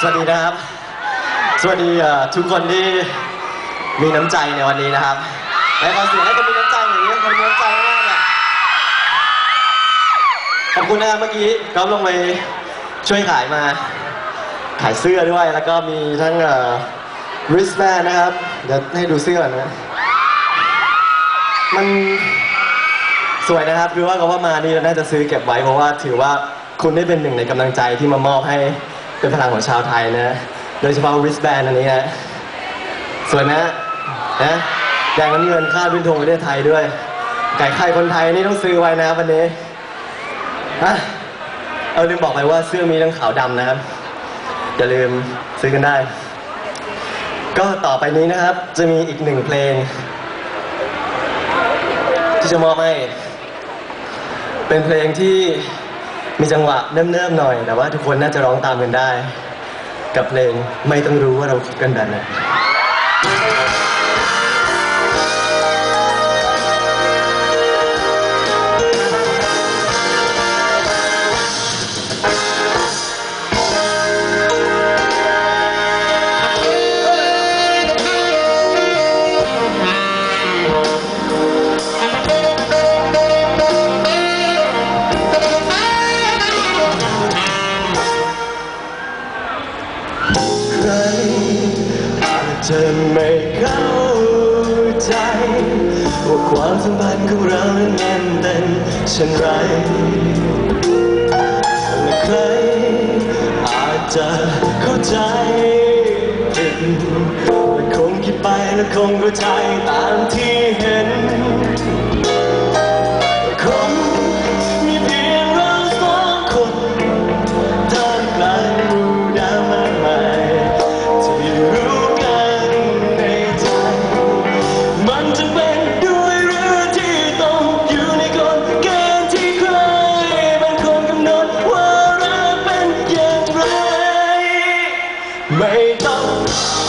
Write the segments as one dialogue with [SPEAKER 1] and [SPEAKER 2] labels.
[SPEAKER 1] สวัสดีนะครับ สวัสดีทุกคนที่มีน้ำใจในวันนี้นะครับและขอเสียงให้คนมีน้ำใจอย่างนี้คนมีน้ำใจมากเนี่ยขอบคุณนะครับเมื่อกี้ก็ลงไปช่วยขายมา ขายเสื้อด้วย แล้วก็มีทั้ง wristband นะครับ เดี๋ยวให้ดูเสื้อก่อนนะ มันสวยนะครับ คือว่าเขาว่ามานี่น่าจะซื้อเก็บไว้เพราะว่าถือว่าคุณได้เป็นหนึ่งในกำลังใจที่มามอบให้ เป็นพลังของชาวไทยนะ โดยเฉพาะ wristband อันนี้นะสวยไหมฮะนะแดงน้ำเงินคาดวินธงประเทศไทยด้วย ไก่ไข่คนไทยนี่ต้องซื้อไว้นะวันนี้ฮะเอาลืมบอกไปว่าเสื้อมีทั้งขาวดำนะครับ อย่าลืมซื้อกันได้ ก็ต่อไปนี้นะครับ จะมีอีกหนึ่งเพลง ที่จะมอบให้ เป็นเพลงที่ มีจังหวะเนิ่มๆหน่อย แต่ว่าทุกคนน่าจะร้องตามกันได้ กับเพลงไม่ต้องรู้ว่าเราคบกันแบบไหน อาจะไม่เข้าใจ ว่าความสัมพันธ์ของเรานั้นมันเป็นเช่นไรและใครอาจจะเข้าใจผิดและคงคิดไปและคงเข้าใจตามที่เห็น ต้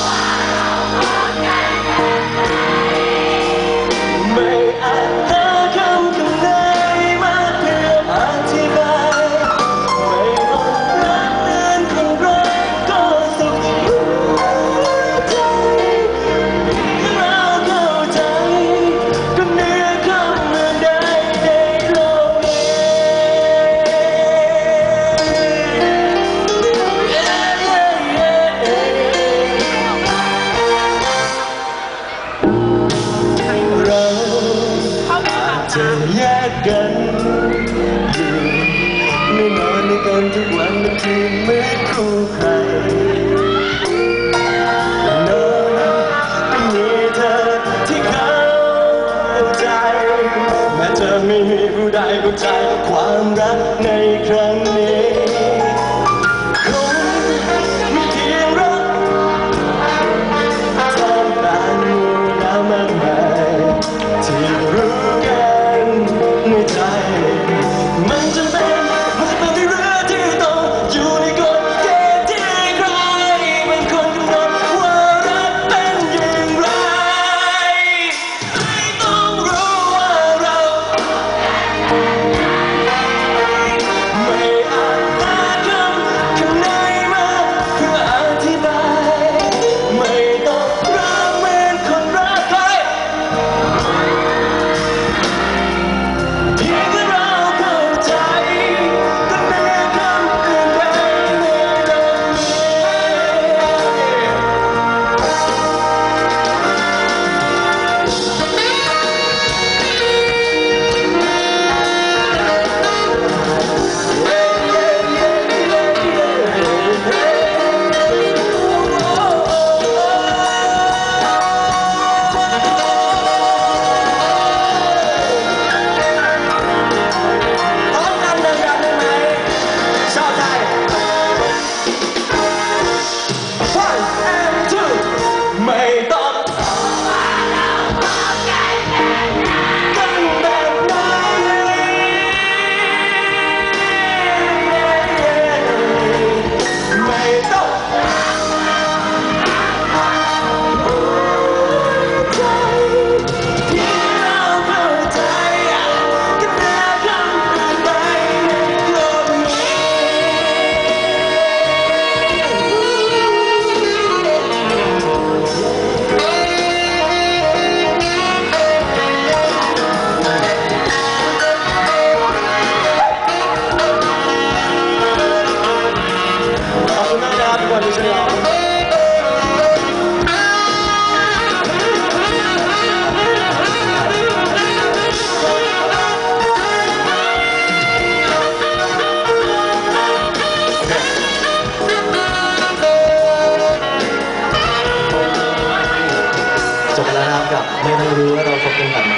[SPEAKER 1] ไม่นอนในกันทุกวันบางทีเหมือนคู่ใครนอนก็มีเธอที่เข้าใจ แม้เธอไม่มีผู้ใดเข้าใจความรักในครั้ ไม่ต้องรู้ว่าเราคบกันแบบไหน